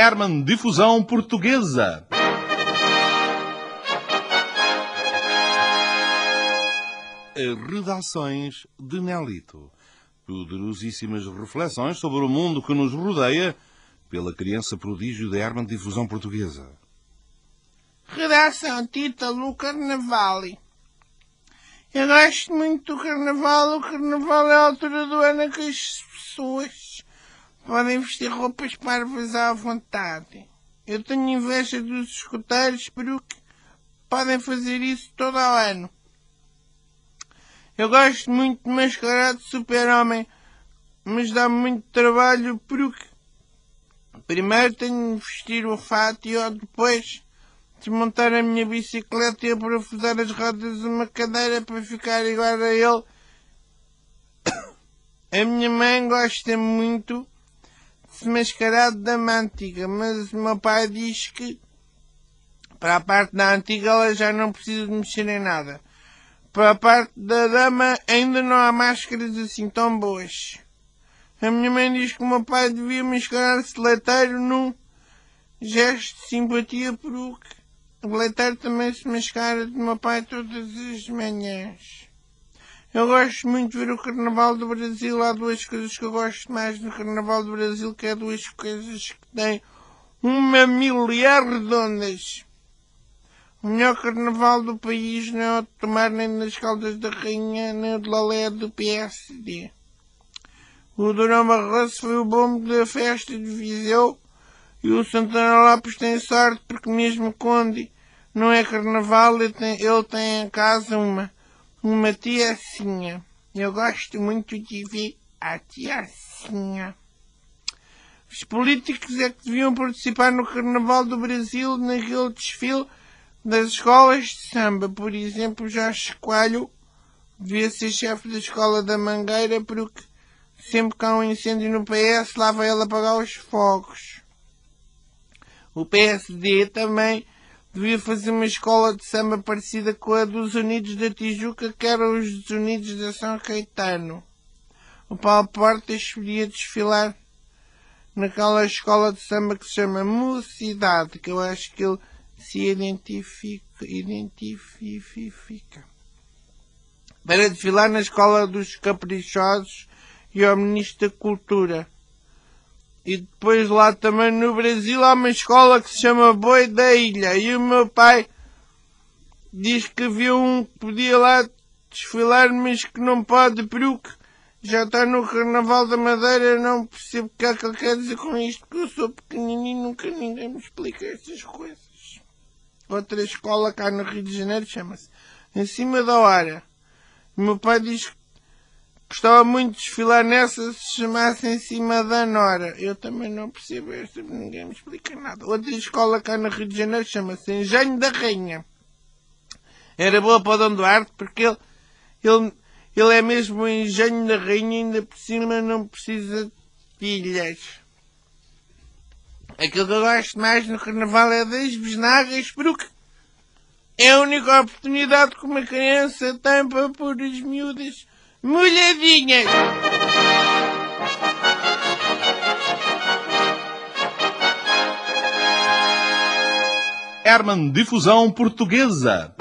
Herman Difusão Portuguesa. Redações de Nelito. Poderosíssimas reflexões sobre o mundo que nos rodeia pela criança prodígio da Herman Difusão Portuguesa. Redação título Carnaval. Eu gosto muito do Carnaval. O Carnaval é a altura do ano que as pessoas podem vestir roupas parvas à vontade. Eu tenho inveja dos escuteiros porque podem fazer isso todo o ano. Eu gosto muito de mascarar de super-homem, mas dá muito trabalho porque primeiro tenho de vestir o fato e eu depois desmontar a minha bicicleta e aprofundar as rodas de uma cadeira para ficar igual a ele. A minha mãe gosta muito se mascarar da antiga, mas o meu pai diz que para a parte da antiga ela já não precisa de mexer em nada. Para a parte da dama ainda não há máscaras assim tão boas. A minha mãe diz que o meu pai devia mascarar-se leiteiro num gesto de simpatia porque o leiteiro também se mascara de meu pai todas as manhãs. Eu gosto muito de ver o Carnaval do Brasil. Há duas coisas que eu gosto mais do Carnaval do Brasil, que é duas coisas que têm uma milhar redondas. O melhor carnaval do país não é o de tomar nem nas Caldas da Rainha, nem o de Lolé do PSD. O Durão Barroso foi o bombo da festa de Viseu e o Santana Lopes tem sorte porque mesmo quando não é carnaval ele tem, ele tem em casa uma, uma tiacinha. Eu gosto muito de ver a tiacinha. Os políticos é que deviam participar no Carnaval do Brasil naquele desfile das escolas de samba, por exemplo, Jorge Coelho devia ser chefe da escola da Mangueira porque sempre que há um incêndio no PS lá vai ele apagar os fogos. O PSD também devia fazer uma escola de samba parecida com a dos Unidos da Tijuca, que eram os Unidos da São Caetano. O Paulo Portas podia desfilar naquela escola de samba que se chama Mocidade, que eu acho que ele se identifica, identifica. Para desfilar na Escola dos Caprichosos e ao Ministro da Cultura. E depois lá também no Brasil há uma escola que se chama Boi da Ilha. E o meu pai diz que viu um que podia lá desfilar, mas que não pode porque já está no Carnaval da Madeira. Não percebo o que é que ele quer dizer com isto, porque eu sou pequenino e nunca ninguém me explica essas coisas. Outra escola cá no Rio de Janeiro chama-se Em Cima da Hora. O meu pai diz que gostava muito de desfilar nessa se chamasse Em Cima da Nora. Eu também não percebo esta, ninguém me explica nada. Outra escola cá no Rio de Janeiro chama-se Engenho da Rainha. Era boa para o Dom Duarte porque ele, ele, ele é mesmo o engenho da rainha, ainda por cima não precisa de filhas. Aquilo que eu gosto mais no carnaval é das besnagas, porque é a única oportunidade que uma criança tem para pôr as miúdas molhadinhas. Herman Difusão Portuguesa.